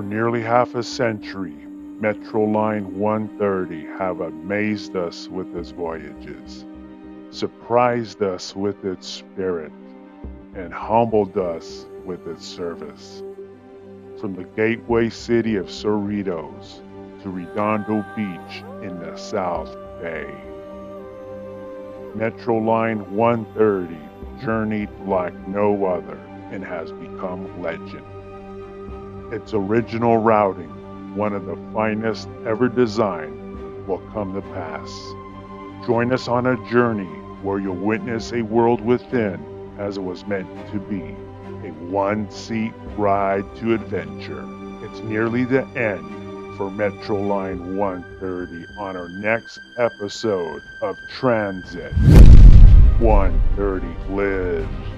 nearly half a century, Metro Line 130 have amazed us with its voyages, surprised us with its spirit, and humbled us with its service. From the gateway city of Cerritos to Redondo Beach in the South Bay. Metro Line 130 journeyed like no other and has become legend. Its original routing, one of the finest ever designed, will come to pass. Join us on a journey where you'll witness a world within as it was meant to be a one seat ride to adventure. It's nearly the end for Metro Line 130 on our next episode of Transit 130 Lives.